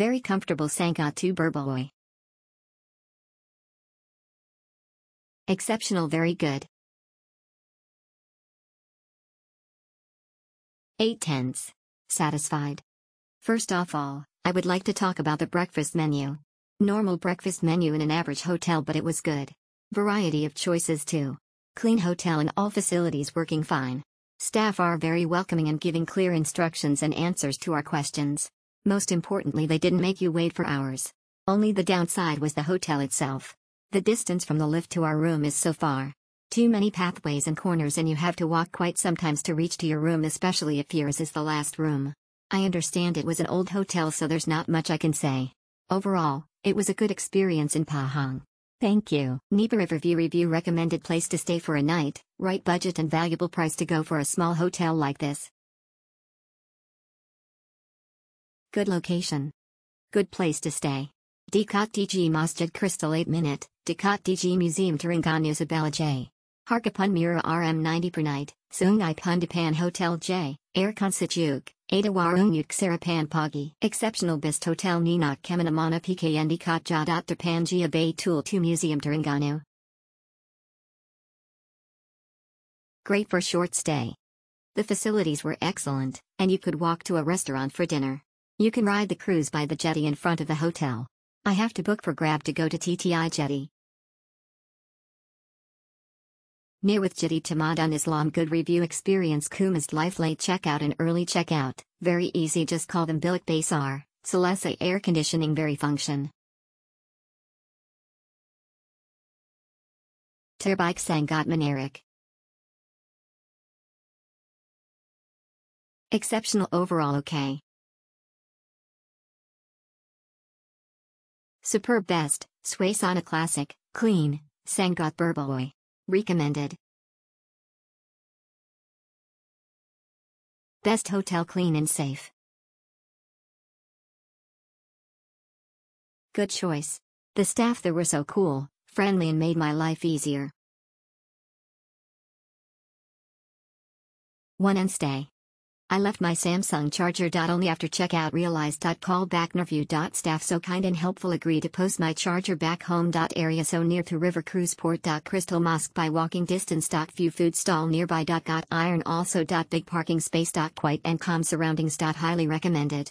Very comfortable Sangat 2 Burboy. Exceptional very good. 8 tenths. Satisfied. First off all, I would like to talk about the breakfast menu. Normal breakfast menu in an average hotel but it was good. Variety of choices too. Clean hotel and all facilities working fine. Staff are very welcoming and giving clear instructions and answers to our questions. Most importantly they didn't make you wait for hours. Only the downside was the hotel itself. The distance from the lift to our room is so far. Too many pathways and corners and you have to walk quite sometimes to reach to your room especially if yours is the last room. I understand it was an old hotel so there's not much I can say. Overall, it was a good experience in Pahang. Thank you. Nipah Riverview Review recommended place to stay for a night, right budget and valuable price to go for a small hotel like this. Good location. Good place to stay. Dekat DG Masjid Crystal 8 Minute, Dekat DG Museum Terengganu Sabella J. Harkapan Mura RM 90 per night, Sungai Pundapan Hotel J, Aircon Sejuk, Ada Warung Sarapan Pagi. Exceptional Best Hotel Ninak Kemanamana PKND Katjadat Panjia Bay Tool 2 Museum Terengganu. Great for short stay. The facilities were excellent, and you could walk to a restaurant for dinner. You can ride the cruise by the jetty in front of the hotel. I have to book for Grab to go to TTI Jetty. Near with Jiti Tamadun Islam Good Review Experience Kumas Life Late Checkout and Early Checkout, very easy just call them Bilik Basar, Celesa Air Conditioning Very Function. Terbike Sangat Menarik Exceptional overall okay. Superb best, Swasana Classic, clean, Sangat Burboy. Recommended. Best hotel clean and safe. Good choice. The staff there were so cool, friendly and made my life easier. One and stay. I left my Samsung charger. Only after checkout realized. Call back Nerview. Staff so kind and helpful agree to post my charger back home. Area so near to River Cruise Port. Crystal Mosque by walking distance. Few food stall nearby. Got iron also. Big parking space. Quite and calm surroundings. Highly recommended.